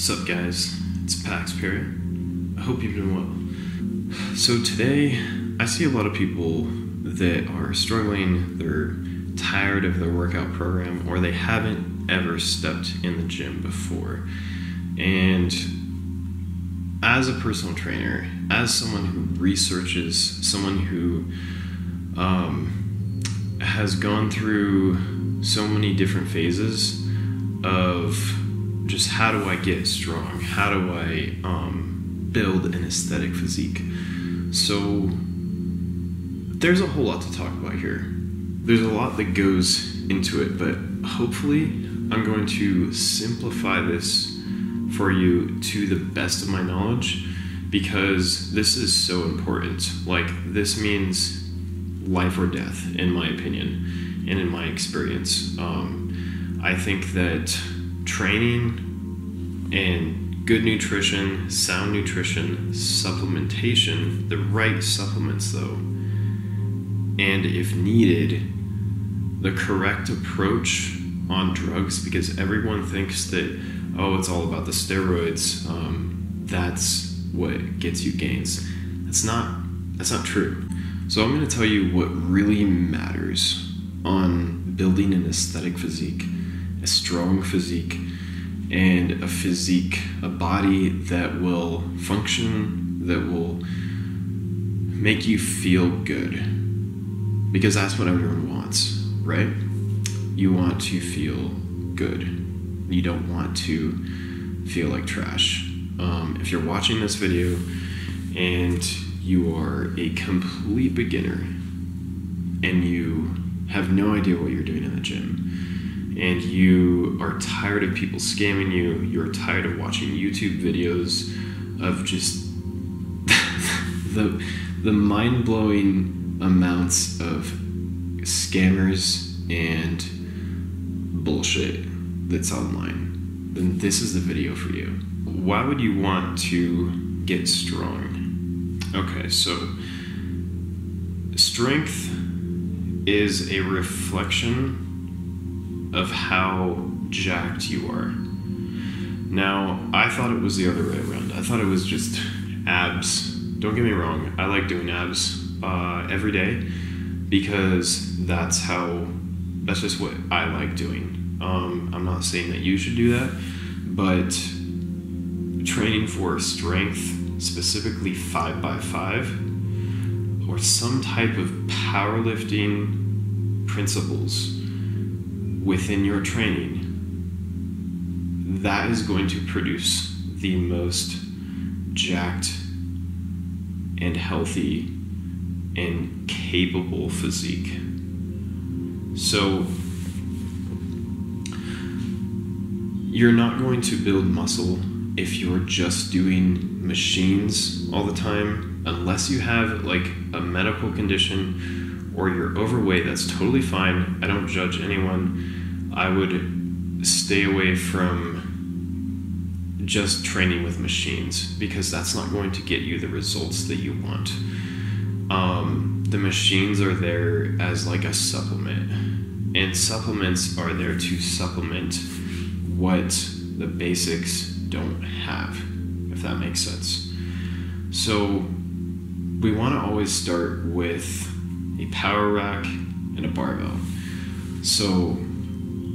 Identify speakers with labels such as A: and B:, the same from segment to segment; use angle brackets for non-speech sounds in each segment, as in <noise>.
A: What's up, guys? It's Pax Perry. I hope you've been well. So, today I see a lot of people that are struggling, they're tired of their workout program, or they haven't ever stepped in the gym before. And as a personal trainer, as someone who researches, someone who um, has gone through so many different phases of just how do I get strong? How do I um, build an aesthetic physique? So there's a whole lot to talk about here. There's a lot that goes into it, but hopefully I'm going to simplify this for you to the best of my knowledge because this is so important. Like, this means life or death, in my opinion, and in my experience. Um, I think that training and good nutrition, sound nutrition, supplementation, the right supplements, though, and if needed, the correct approach on drugs because everyone thinks that oh it's all about the steroids um, that's what gets you gains. That's not that's not true. So i'm going to tell you what really matters on building an aesthetic physique a strong physique and a physique a body that will function that will make you feel good because that's what everyone wants right you want to feel good. You don't want to feel like trash. Um, if you're watching this video and you are a complete beginner and you have no idea what you're doing in the gym and you are tired of people scamming you, you're tired of watching YouTube videos of just <laughs> the, the mind blowing amounts of scammers and bullshit that's online, then this is the video for you. Why would you want to get strong? Okay, so strength is a reflection of how jacked you are. Now, I thought it was the other way around. I thought it was just abs. Don't get me wrong, I like doing abs uh, every day because that's how that's just what I like doing. Um, I'm not saying that you should do that, but training for strength, specifically five by five, or some type of powerlifting principles within your training, that is going to produce the most jacked and healthy and capable physique. So, you're not going to build muscle if you're just doing machines all the time, unless you have like a medical condition or you're overweight. That's totally fine. I don't judge anyone. I would stay away from just training with machines because that's not going to get you the results that you want. Um, the machines are there as like a supplement, and supplements are there to supplement what the basics don't have, if that makes sense. So, we want to always start with a power rack and a barbell. So,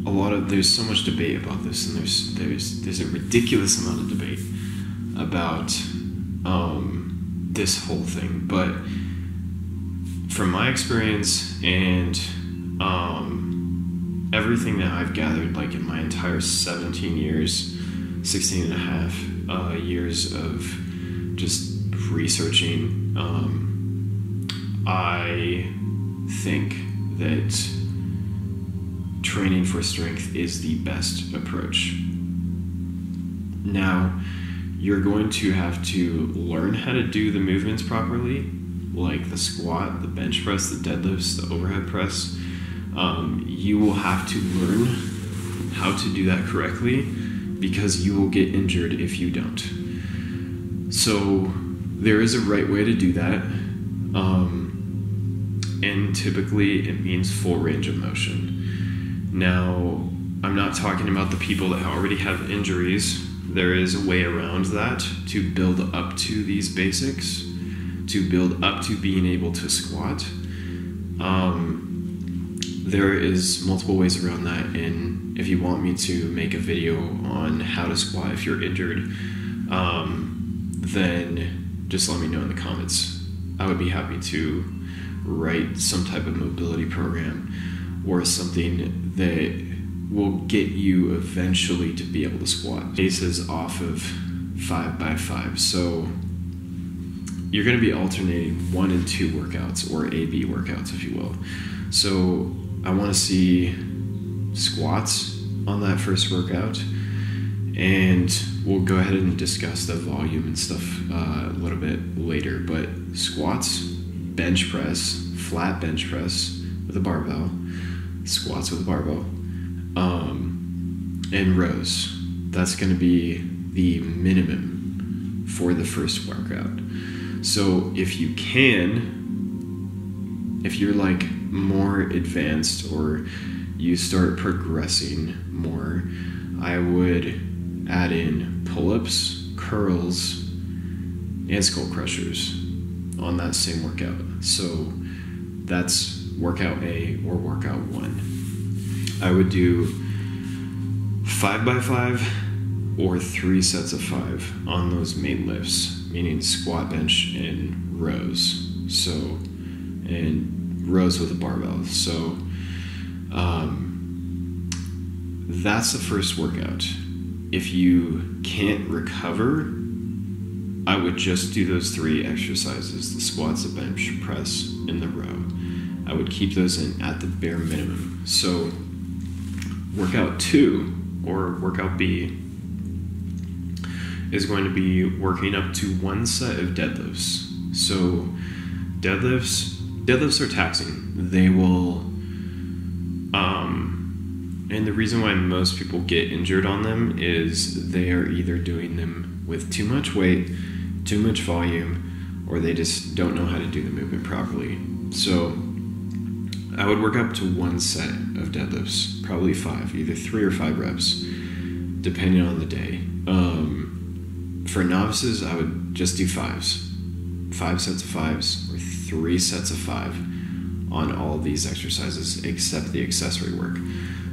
A: a lot of there's so much debate about this, and there's there's there's a ridiculous amount of debate about um, this whole thing, but from my experience and um, everything that I've gathered, like in my entire 17 years, 16 and a half uh, years of just researching, um, I think that training for strength is the best approach. Now, you're going to have to learn how to do the movements properly like the squat, the bench press, the deadlifts, the overhead press, um, you will have to learn how to do that correctly because you will get injured if you don't. So there is a right way to do that. Um, and typically it means full range of motion. Now, I'm not talking about the people that already have injuries there is a way around that to build up to these basics, to build up to being able to squat. Um, there is multiple ways around that, and if you want me to make a video on how to squat if you're injured, um, then just let me know in the comments. I would be happy to write some type of mobility program or something that will get you eventually to be able to squat. Bases off of five by five. So you're going to be alternating one and two workouts or AB workouts, if you will. So I want to see squats on that first workout, and we'll go ahead and discuss the volume and stuff uh, a little bit later. But squats, bench press, flat bench press with a barbell, squats with a barbell, um, and rows. That's going to be the minimum for the first workout. So if you can, if you're like more advanced or you start progressing more, I would add in pull ups, curls, and skull crushers on that same workout. So that's workout A or workout one. I would do five by five or three sets of five on those main lifts, meaning squat, bench, and rows. So, and rows with a barbell. So, um, that's the first workout. If you can't recover, I would just do those three exercises the squats, the bench press, and the row. I would keep those in at the bare minimum. So, workout two or workout B is going to be working up to one set of deadlifts. So deadlifts deadlifts are taxing. They will um, and the reason why most people get injured on them is they are either doing them with too much weight, too much volume, or they just don't know how to do the movement properly. So I would work up to one set of deadlifts, probably five, either three or five reps, depending on the day. Um, for novices, I would just do fives, five sets of fives, or three sets of five on all these exercises except the accessory work.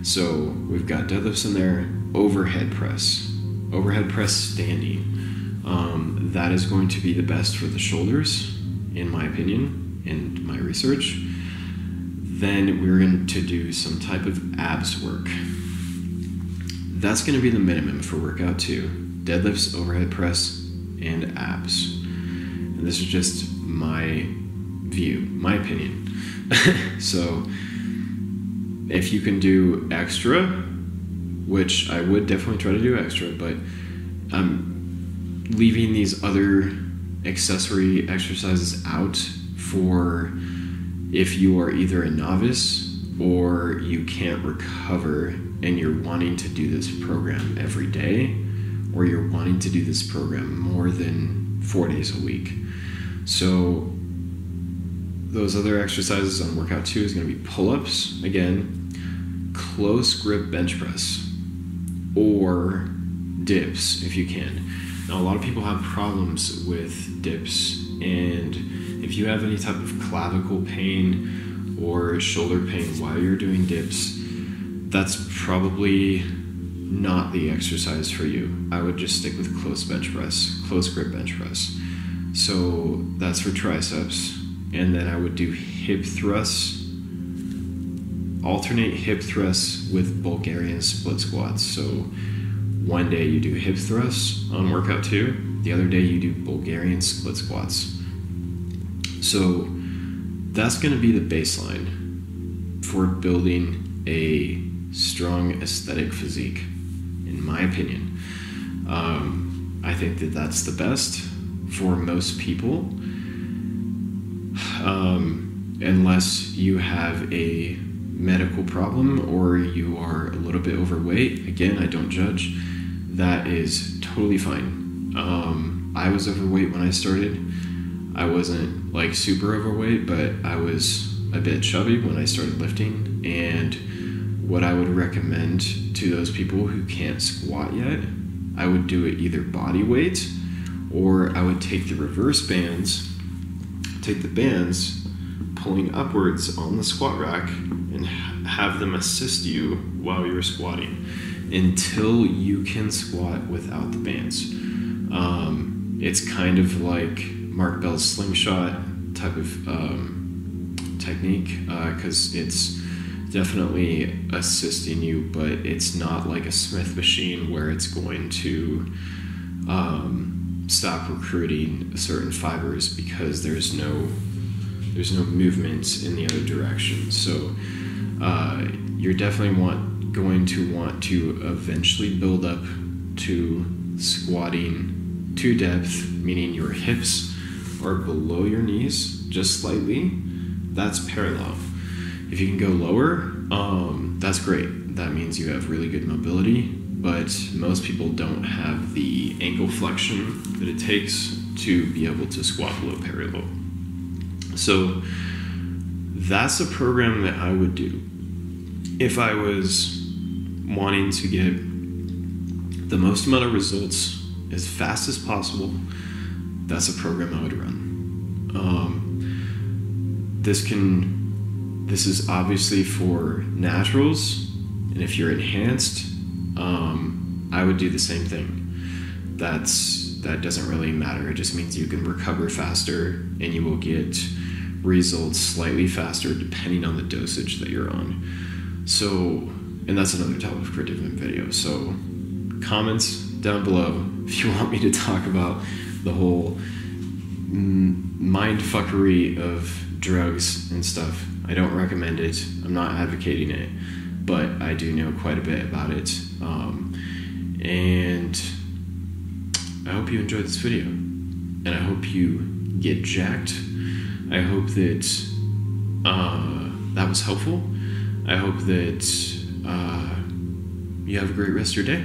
A: So we've got deadlifts in there, overhead press, overhead press standing. Um, that is going to be the best for the shoulders, in my opinion, and my research then we're going to do some type of abs work. That's going to be the minimum for workout two deadlifts, overhead press, and abs. And this is just my view, my opinion. <laughs> so if you can do extra, which I would definitely try to do extra, but I'm leaving these other accessory exercises out for if you are either a novice or you can't recover and you're wanting to do this program every day or you're wanting to do this program more than four days a week. So, those other exercises on workout two is going to be pull ups, again, close grip bench press, or dips if you can. Now, a lot of people have problems with dips, and if you have any type of clavicle pain or shoulder pain while you're doing dips, that's probably not the exercise for you. I would just stick with close bench press, close grip bench press. So that's for triceps. And then I would do hip thrusts, alternate hip thrusts with Bulgarian split squats. So one day you do hip thrusts on workout two, the other day you do Bulgarian split squats. So that's going to be the baseline for building a strong aesthetic physique, in my opinion. Um, I think that that's the best for most people, um, unless you have a medical problem or you are a little bit overweight. Again, I don't judge. That is totally fine. Um, I was overweight when I started. I wasn't like super overweight, but I was a bit chubby when I started lifting. And what I would recommend to those people who can't squat yet I would do it either body weight or I would take the reverse bands, take the bands, pulling upwards on the squat rack, and have them assist you while you're squatting until you can squat without the bands. Um, it's kind of like Mark Bell's slingshot type of um, technique because uh, it's definitely assisting you, but it's not like a Smith machine where it's going to um, stop recruiting certain fibers because there's no there's no movement in the other direction. So uh, you're definitely want going to want to eventually build up to squatting to depth, meaning your hips are below your knees just slightly. That's parallel. If you can go lower, um, that's great. That means you have really good mobility, but most people don't have the ankle flexion that it takes to be able to squat below parallel. So that's a program that I would do if I was wanting to get the most amount of results as fast as possible. That's a program I would run. Um, this can this is obviously for naturals, and if you're enhanced, um, I would do the same thing. That's that doesn't really matter. It just means you can recover faster and you will get results slightly faster depending on the dosage that you're on. So, and that's another for a different video. So, comments down below <laughs> if you want me to talk about the whole mind fuckery of drugs and stuff. I don't recommend it. I'm not advocating it, but I do know quite a bit about it. Um, and I hope you enjoyed this video, and I hope you get jacked. I hope that uh, that was helpful. I hope that uh, you have a great rest of your day.